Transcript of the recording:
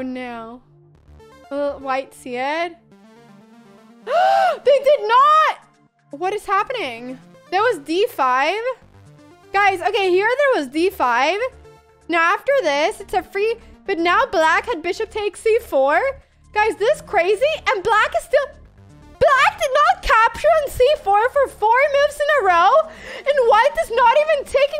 Oh no. Oh, white Seed? they did not! What is happening? There was D5? Guys, okay, here there was D5. Now after this, it's a free... But now black had bishop takes C4? Guys, this crazy? And black is still... Black did not capture on C4 for four moves in a row? And white is not even taking